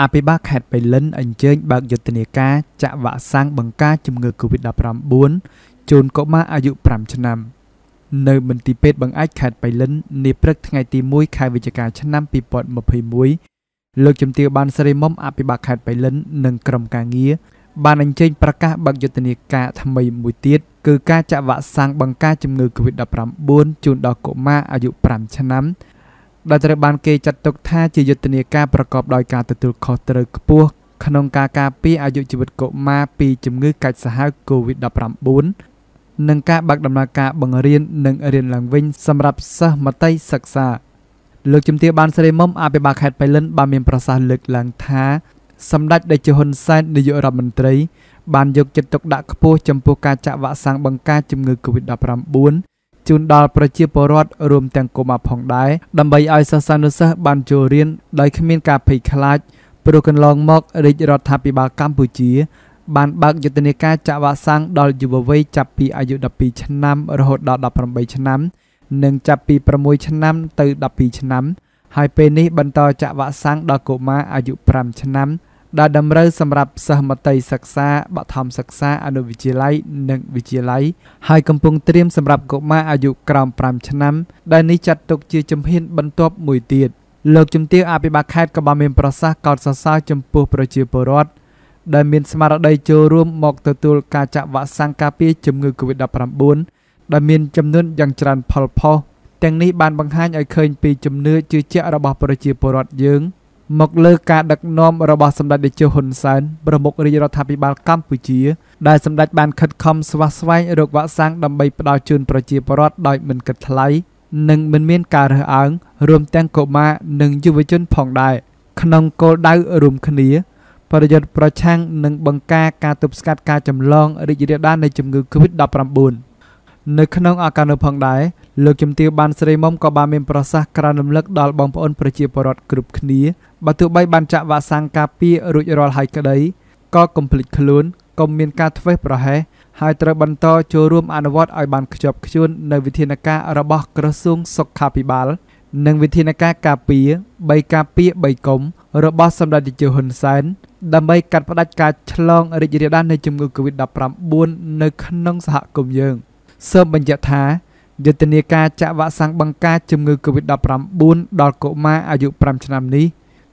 អភិបាលខេត្តបៃលិនអញ្ជើញបើកយុទ្ធនាការចាក់វ៉ាក់សាំងបង្ការជំងឺ Covid-19 ជូនកុមារអាយុ5ឆ្នាំ នៅមន្ទីរពេទ្យបង្អែកខេត្តបៃលិននាព្រឹកថ្ងៃទី1ខែវិច្ឆិកាឆ្នាំ2021លោកជំទាវបានស្រីមុំអភិបាលខេត្តបៃលិននិងក្រុមការងារបានអញ្ជើញប្រកាសបើកយុទ្ធនាការថ្មីមួយទៀតគឺការចាក់វ៉ាក់សាំងបង្ការជំងឺ Covid-19 ជូនដល់កុមារអាយុ5ឆ្នាំ ដែលត្រូវបានគេចាត់ទុកថាជាយុទ្ធនាការប្រកបដោយការទទួលខុសត្រូវខ្ពស់ក្នុងការការពារអាយុជីវិតកុមារពីជំងឺកាចសាហាវ COVID-19 និងការបើកដំណើរការបង្រៀននិងរៀនឡើងវិញសម្រាប់សិស្សមត្តេយ្យសិក្សា លោកជំទាវបានស្រីមុំអភិបាលខេត្តបៃលិនបានមានប្រសាសន៍លើកឡើងថាសម្ដេចតេជហ៊ុនសែននាយករដ្ឋមន្ត្រីបានយកចិត្តទុកដាក់ខ្ពស់ចំពោះការចាក់វ៉ាក់សាំងបង្ការជំងឺ Covid-19 ជូនដល់ប្រជាពលរដ្ឋ រួមទាំងកុមារផងដែរ ដើម្បីឲ្យសិស្សានុសិស្សបានចូលរៀនដោយគ្មានការភ័យខ្លាច ព្រោះកន្លងមករាជរដ្ឋាភិបាលកម្ពុជាបានបើកយុទ្ធនាការចាក់វ៉ាក់សាំងដល់យុវវ័យចាប់ពីអាយុ 12 ឆ្នាំ រហូតដល់ 18 ឆ្នាំ និងចាប់ពី 6 ឆ្នាំទៅ 12 ឆ្នាំ ហើយពេលនេះបន្តចាក់វ៉ាក់សាំងដល់កុមារអាយុ 5 ឆ្នាំ ដែលតម្រូវសម្រាប់សិស្សមត្តេយ្យសិក្សាបឋមសិក្សា អនុវិទ្យាល័យ និងវិទ្យាល័យ ហើយកំពុងត្រៀមសម្រាប់កុមារអាយុក្រោម5ឆ្នាំ ដែលនេះចាត់ទុកជាជំហានបន្ទាប់មួយទៀតលោកជំទាវអភិបាលខេត្តក៏បានមានប្រសាសន៍កោតសរសើរចំពោះប្រជាពលរដ្ឋដែលមានស្មារតីចូលរួមមកទទួលការចាក់វ៉ាក់សាំងការពារជំងឺ Covid-19 ដែលមានចំនួនយ៉ាងច្រើនផលផុសទាំងនេះបានបង្ហាញឲ្យឃើញពីជំនឿជឿជាក់របស់ប្រជាពលរដ្ឋយើង មកលើការដឹកនាំរបស់សម្ដេចតេជោហ៊ុន សែនប្រមុខរាជរដ្ឋាភិបាលកម្ពុជា ដែលសម្ដេចបានខិតខំស្វះស្វែងរកវ៉ាក់សាំងដើម្បីផ្ដល់ជូនប្រជាពលរដ្ឋដោយមិនគិតថ្លៃនិងមិនមានការរើសអើងរួមទាំងកុមារនិងយុវជនផងដែរក្នុងគោលដៅរួមគ្នាប្រយុទ្ធប្រឆាំងនិងបង្ការការទប់ស្កាត់ការចម្លងរីករាលដាលនៃជំងឺ Covid-19 នៅក្នុងឱកាសនោះផងដែរលោកជំទាវបានស្រីមុំក៏បានមានប្រសាសន៍ក្រើនរំលឹកដល់បងប្អូនប្រជាពលរដ្ឋគ្រប់គ្នាបើទោះបីបានចាក់វ៉ាក់សាំងការពាររួចរាល់ហើយក្តីក៏កុំភ្លេចខ្លួនកុំមានការធ្វេសប្រហែសហើយត្រូវបន្តចូលរួមអនុវត្តឲ្យបានខ្ជាប់ខ្ជួននៅវិធានការរបស់ក្រសួងសុខាភិបាល និងវិធានការការពារ3ការពារ3កុំរបស់សម្ដេចតេជោហ៊ុនសែនដើម្បីកាត់ផ្តាច់ការឆ្លងរីករាលដាលនៃជំងឺ Covid-19 នៅក្នុងសហគមន៍យើង។ សូមបញ្ជាក់ថា យុទ្ធនាការចាក់វ៉ាក់សាំងបង្ការជំងឺ Covid-19 ដល់កុមារអាយុ5ឆ្នាំនេះ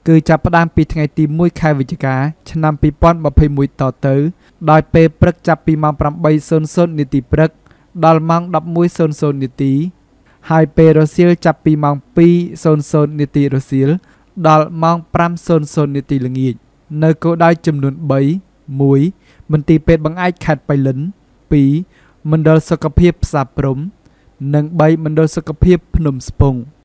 គឺចាប់ផ្ដើមពីថ្ងៃទី1ខែវិច្ឆិកា ឆ្នាំ2021តទៅ ដោយពេលព្រឹកចាប់ពីម៉ោង8:00នាទីព្រឹក ដល់ម៉ោង11:00នាទី ហើយពេលរសៀលចាប់ពីម៉ោង2:00នាទីរសៀលដល់ម៉ោង5:00នាទីល្ងាចនៅគោលដៅចំនួន3 1មន្ទីរពេទ្យបង្អែកខេត្តបៃលិន2 មណ្ឌលសុខភាពផ្សារព្រំ និង3មណ្ឌលសុខភាពភ្នំស្ពង់។